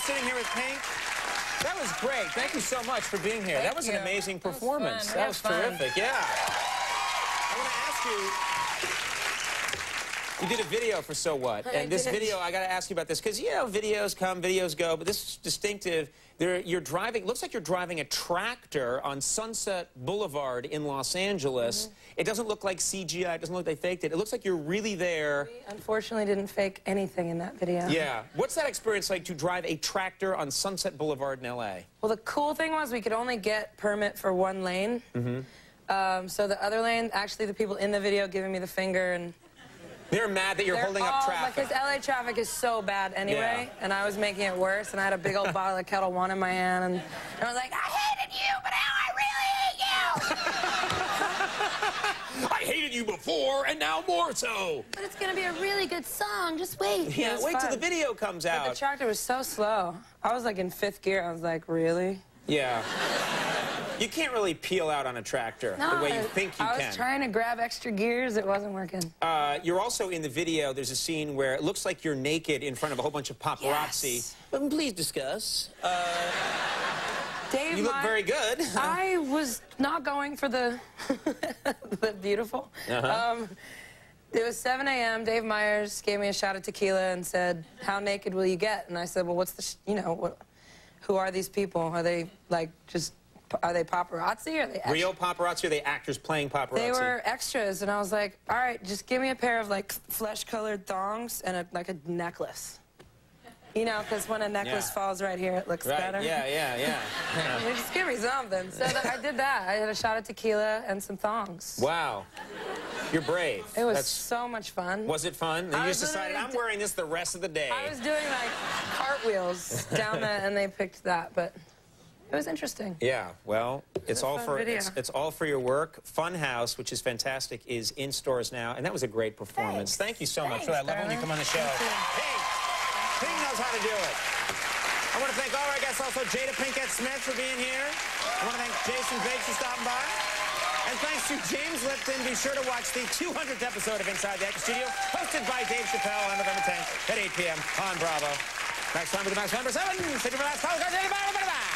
sitting here with Pink. That was great. Thank you so much for being here. Thank that was you. an amazing That was performance. fun. We that was terrific. Yeah. I want to ask you. You did a video for So What, and this video, I got to ask you about this because you know videos come, videos go, but this is distinctive. There, you're driving. Looks like you're driving a tractor on Sunset Boulevard in Los Angeles. Mm-hmm. It doesn't look like CGI. It doesn't look like they faked it. It looks like you're really there. We Unfortunately, didn't fake anything in that video. Yeah. What's that experience like to drive a tractor on Sunset Boulevard in L.A.? Well, the cool thing was we could only get permit for one lane. Mm-hmm. Um, so the other lane, actually, the people in the video giving me the finger and They're mad that you're they're holding all, up traffic. Because LA traffic is so bad anyway, Yeah. and I was making it worse. And I had a big old bottle of Ketel One in my hand, and, and I was like, I hated you, but now I really hate you. I hated you before, and now more so. But it's gonna be a really good song. Just wait. Yeah, wait till the video comes But out. the tractor was so slow. I was like in fifth gear. I was like, really? yeah. You can't really peel out on a tractor the way you think you can. I was can. trying to grab extra gears. It wasn't working. Uh, you're also in the video. There's a scene where it looks like you're naked in front of a whole bunch of paparazzi. Yes. Um, please discuss. Uh, Dave, you look my- very good. I was not going for the the beautiful. Uh-huh. Um, it was 7 a.m. Dave Meyers gave me a shot of tequila and said, "How naked will you get?" And I said, "Well, what's the, sh- you know, what, who are these people? Are they like just, are they paparazzi? Are they extra? Real paparazzi or are they actors playing paparazzi? They were extras, and I was like, "All right, just give me a pair of like flesh-colored thongs and a, like a necklace." You know, because when a necklace Yeah. falls right here, it looks Right, better. yeah, yeah, yeah. yeah. Just give me something. So I did that. I had a shot of tequila and some thongs. Wow. You're brave. It was That's, so much fun. was it fun? And I you just decided, I'm wearing this the rest of the day. I was doing like cartwheels down there, and they picked that, but it was interesting. Yeah, well, it's all for it's, it's all for your work. Funhouse, which is fantastic, is in stores now, and that was a great performance. Thanks. Thank you so much for Thanks, that. Love when you come on the show. Pink, Pink knows how to do it. I want to thank all our guests, also Jada Pinkett Smith for being here. I want to thank Jason Bates for stopping by. And thanks to James Lipton. Be sure to watch the 200th episode of Inside the Actor Studio, hosted by Dave Chappelle on November 10th at 8 p.m. on Bravo. Next time with the Max Weinberg 7. Sit your last call. Bye-bye.